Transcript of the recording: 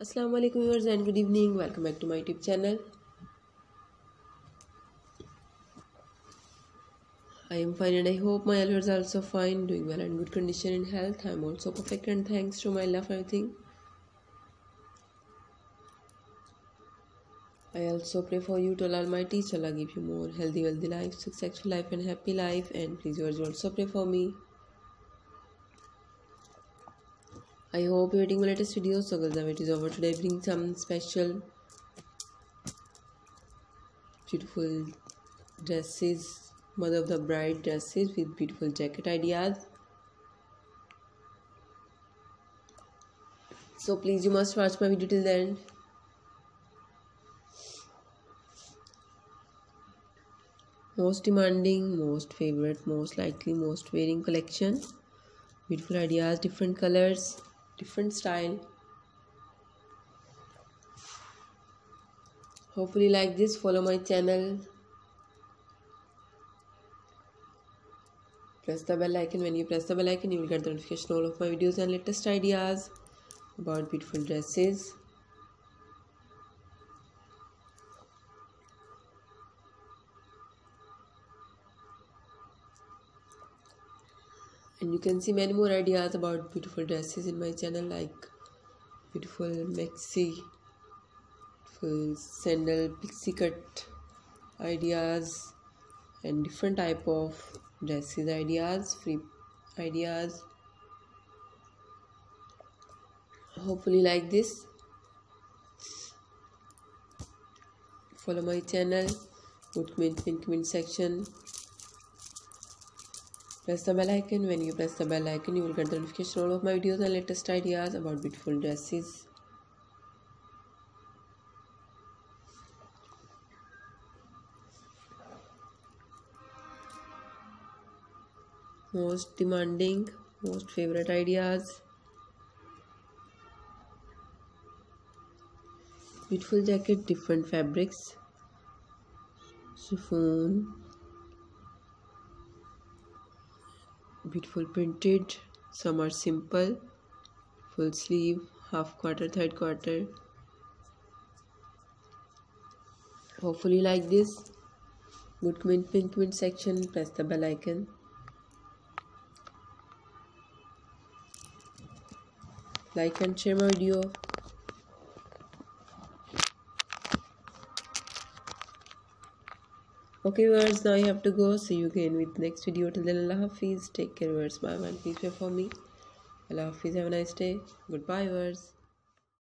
Assalamu alaikum and good evening. Welcome back to my YouTube channel. I am fine and I hope my viewers are also fine, doing well and good condition in health. I am also perfect and thanks to my love everything. I also pray for you to Allah Almighty, Allah give you more healthy, wealthy life, successful life and happy life. And please yours also pray for me. I hope you're waiting my latest video. So guys, wait is over. Today bring some special beautiful dresses, mother of the bride dresses with beautiful jacket ideas. So please you must watch my video till the end. Most demanding, most favorite, most likely, most wearing collection. Beautiful ideas, different colors different style. Hopefully like this. Follow my channel. Press the bell icon. When you press the bell icon you will get the notification all of my videos and latest ideas about beautiful dresses and you can see many more ideas about beautiful dresses in my channel like beautiful maxi full sandal pixie cut ideas and different type of dresses ideas free ideas. Hopefully like this. Follow my channel put comment in comment section press the bell icon. When you press the bell icon you will get the notification all of my videos and latest ideas about beautiful dresses. Most demanding most favorite ideas. Beautiful jacket different fabrics. Chiffon beautiful printed. Some are simple. Full sleeve half quarter third quarter. Hopefully like this. Good comment pin comment section. Press the bell icon. Like and share my video okay viewers now i have to go. See you again with next video. Till then allah hafiz. Take care viewers. Bye bye peace pray for me. Allah hafiz have a nice day. Goodbye viewers